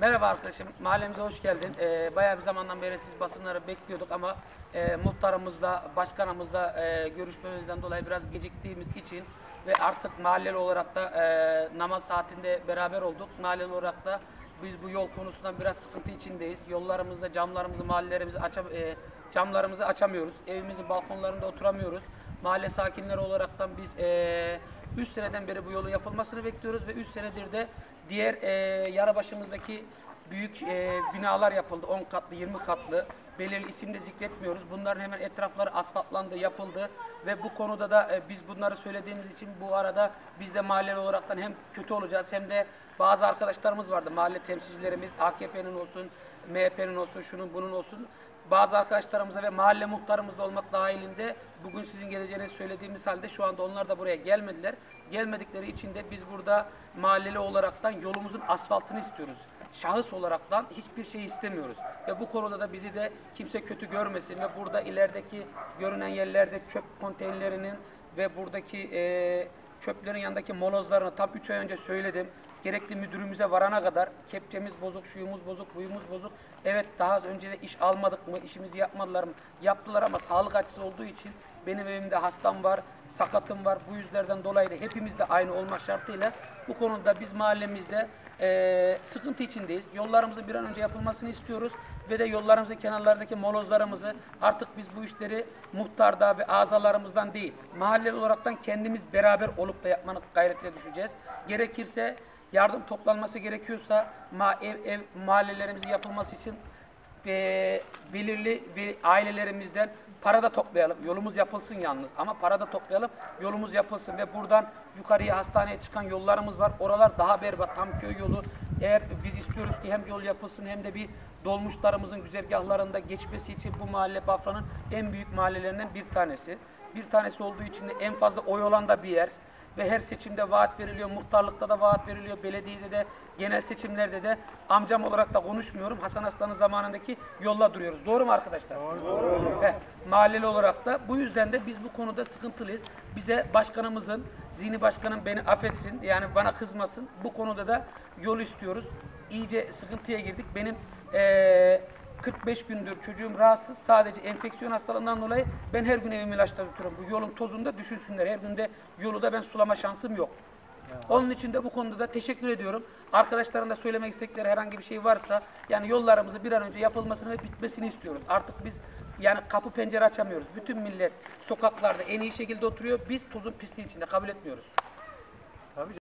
Merhaba arkadaşım, mahallemize hoş geldin. Ee, bayağı bir zamandan beri siz basınları bekliyorduk ama e, muhtarımızla, başkanımızla e, görüşmemizden dolayı biraz geciktiğimiz için ve artık mahalleli olarak da e, namaz saatinde beraber olduk. Mahalleli olarak da biz bu yol konusundan biraz sıkıntı içindeyiz. Yollarımızda camlarımızı, mahallelerimizi açam, e, camlarımızı açamıyoruz. Evimizin balkonlarında oturamıyoruz. Mahalle sakinleri olaraktan biz e, 3 seneden beri bu yolun yapılmasını bekliyoruz ve 3 senedir de diğer e, yarı başımızdaki büyük e, binalar yapıldı. 10 katlı, 20 katlı. Belirli isim de zikretmiyoruz. Bunların hemen etrafları asfaltlandı, yapıldı ve bu konuda da e, biz bunları söylediğimiz için bu arada biz de mahalleli olaraktan hem kötü olacağız hem de bazı arkadaşlarımız vardı. Mahalle temsilcilerimiz AKP'nin olsun, MHP'nin olsun, şunun bunun olsun bazı arkadaşlarımıza ve mahalle muhtarımız da olmak dahilinde bugün sizin geleceğinizi söylediğimiz halde şu anda onlar da buraya gelmediler. Gelmedikleri için de biz burada mahalleli olaraktan yolumuzun asfaltını istiyoruz. Şahıs olaraktan hiçbir şey istemiyoruz. Ve bu konuda da bizi de kimse kötü görmesin ve burada ilerideki görünen yerlerde çöp konteynerlerinin ve buradaki eee çöplerin yanındaki molozlarını tam 3 ay önce söyledim. Gerekli müdürümüze varana kadar kepçemiz bozuk, şuyumuz bozuk, buyumuz bozuk. Evet daha önce de iş almadık mı, işimizi yapmadılar mı? Yaptılar ama sağlık açısı olduğu için benim evimde hastam var, sakatım var. Bu yüzlerden dolayı da hepimiz de aynı olmak şartıyla bu konuda biz mahallemizde eee, sıkıntı içindeyiz. Yollarımızın bir an önce yapılmasını istiyoruz ve de yollarımızın kenarlarındaki molozlarımızı artık biz bu işleri muhtarda ve azalarımızdan değil, mahalleli olaraktan kendimiz beraber olup da yapmanın gayretine düşeceğiz. Gerekirse yardım toplanması gerekiyorsa ma ev, ev mahallelerimizin yapılması için e, belirli ve ailelerimizden para da toplayalım. Yolumuz yapılsın yalnız ama para da toplayalım. Yolumuz yapılsın ve buradan yukarıya hastaneye çıkan yollarımız var. Oralar daha berbat. Tam köy yolu. Eğer biz istiyoruz ki hem yol yapılsın hem de bir dolmuşlarımızın güzergahlarında geçmesi için bu mahalle Bafra'nın en büyük mahallelerinden bir tanesi. Bir tanesi olduğu için de en fazla oy olan da bir yer ve her seçimde vaat veriliyor, muhtarlıkta da vaat veriliyor, belediyede de, genel seçimlerde de amcam olarak da konuşmuyorum. Hasan Aslan'ın zamanındaki yolla duruyoruz. Doğru mu arkadaşlar? Doğru. He, mahalleli olarak da bu yüzden de biz bu konuda sıkıntılıyız. Bize başkanımızın, Zihni Başkanım beni affetsin, yani bana kızmasın. Bu konuda da yol istiyoruz. İyice sıkıntıya girdik. Benim eee 45 gündür çocuğum rahatsız. Sadece enfeksiyon hastalığından dolayı ben her gün evime ilaçlar tutuyorum. Bu yolun tozunda düşünsünler. Her günde yolu da ben sulama şansım yok. Onun için de bu konuda da teşekkür ediyorum. Arkadaşların da söylemek istedikleri herhangi bir şey varsa yani yollarımızı bir an önce yapılmasını ve bitmesini istiyoruz. Artık biz yani kapı pencere açamıyoruz. Bütün millet sokaklarda en iyi şekilde oturuyor. Biz tozun pisliği içinde kabul etmiyoruz.